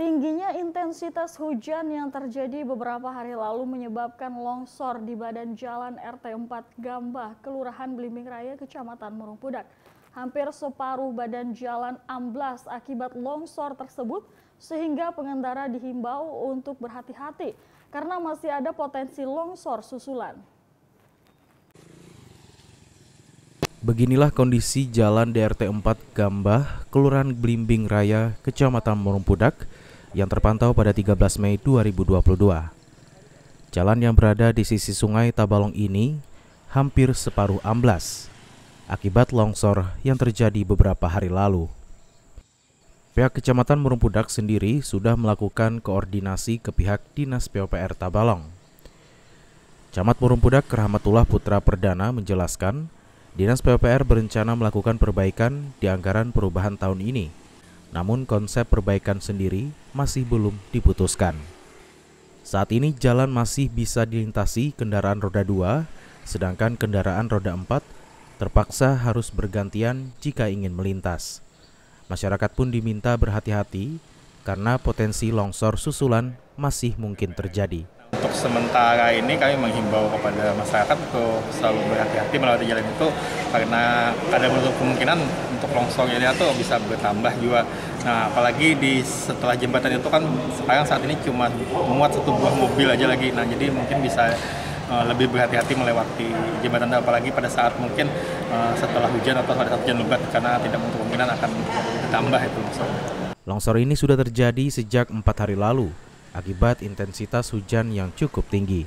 Tingginya intensitas hujan yang terjadi beberapa hari lalu menyebabkan longsor di badan jalan RT 4 Gambah, Kelurahan Blimbing Raya, Kecamatan Murungpudak. Hampir separuh badan jalan amblas akibat longsor tersebut sehingga pengendara dihimbau untuk berhati-hati karena masih ada potensi longsor susulan. Beginilah kondisi jalan DRT 4 Gambah, Kelurahan Blimbing Raya, Kecamatan Murungpudak yang terpantau pada 13 Mei 2022. Jalan yang berada di sisi sungai Tabalong ini hampir separuh amblas akibat longsor yang terjadi beberapa hari lalu. Pihak Kecamatan Murumpudak sendiri sudah melakukan koordinasi ke pihak Dinas PUPR Tabalong. Camat Murumpudak Rahmatullah Putra Perdana menjelaskan, Dinas PUPR berencana melakukan perbaikan di anggaran perubahan tahun ini namun konsep perbaikan sendiri masih belum diputuskan. Saat ini jalan masih bisa dilintasi kendaraan roda 2, sedangkan kendaraan roda 4 terpaksa harus bergantian jika ingin melintas. Masyarakat pun diminta berhati-hati karena potensi longsor susulan masih mungkin terjadi. Untuk sementara ini kami menghimbau kepada masyarakat untuk selalu berhati-hati melewati jalan itu karena ada bentuk kemungkinan untuk longsor ini itu bisa bertambah juga. Nah, apalagi di setelah jembatan itu kan sekarang saat ini cuma memuat satu buah mobil aja lagi. Nah, jadi mungkin bisa uh, lebih berhati-hati melewati jembatan apalagi pada saat mungkin uh, setelah hujan atau pada saat hujan lebat karena tidak menutup kemungkinan akan bertambah itu longsor. Longsor ini sudah terjadi sejak empat hari lalu akibat intensitas hujan yang cukup tinggi.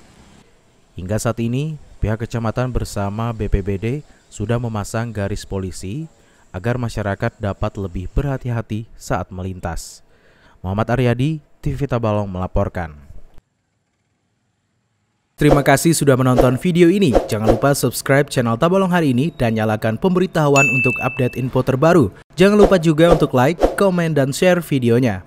Hingga saat ini, pihak kecamatan bersama BPBD sudah memasang garis polisi agar masyarakat dapat lebih berhati-hati saat melintas. Muhammad Aryadi, TV Tabalong melaporkan. Terima kasih sudah menonton video ini. Jangan lupa subscribe channel Tabalong hari ini dan nyalakan pemberitahuan untuk update info terbaru. Jangan lupa juga untuk like, komen, dan share videonya.